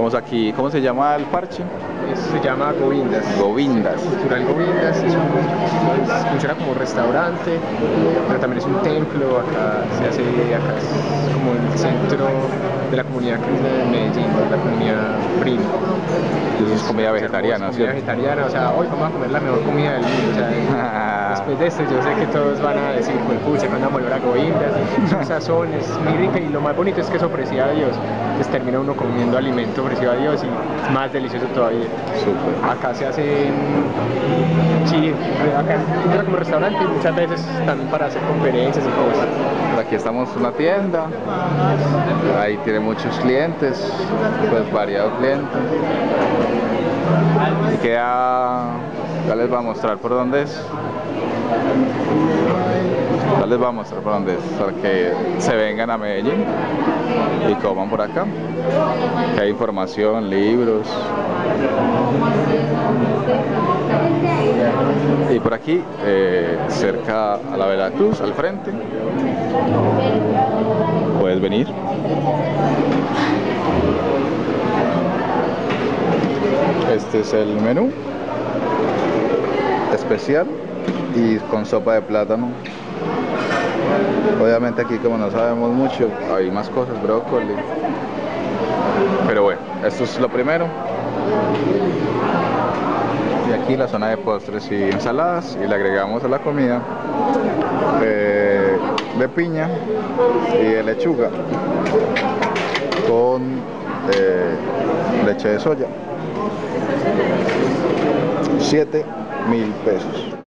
Estamos aquí, ¿cómo se llama el parche? Eso se llama Govindas. Govindas. Cultural Govindas, es un, funciona como restaurante, pero también es un templo, acá se hace, acá es como el centro de la comunidad que es de Medellín, de la comunidad PRIM. Y es comida vegetariana, Comida vegetariana, o sea, hoy vamos a comer la mejor comida del mundo, o sea, después de esto yo sé que todos van a decir, pues pucha, cuando a volver a Govindas, es un sazón, es muy rica y lo más bonito es que es ofrecida a Dios, entonces termina uno comiendo alimento ofrecido a Dios y es más delicioso todavía. Súper. Acá se hacen, sí, acá funciona como restaurante y muchas veces también para hacer conferencias y cosas. Aquí estamos en una tienda. Ahí tiene muchos clientes, pues variados clientes. Y queda, ya les va a mostrar por dónde es. Ya les va a mostrar por dónde es, para que se vengan a Medellín y coman por acá. Que hay información, libros. Y por aquí, eh, cerca a la Veracruz, al frente, puedes venir. Este es el menú especial y con sopa de plátano. Obviamente aquí como no sabemos mucho, hay más cosas, brócoli. Pero bueno, esto es lo primero. Y aquí la zona de postres y ensaladas y le agregamos a la comida eh, de piña y de lechuga con eh, leche de soya. 7 mil pesos.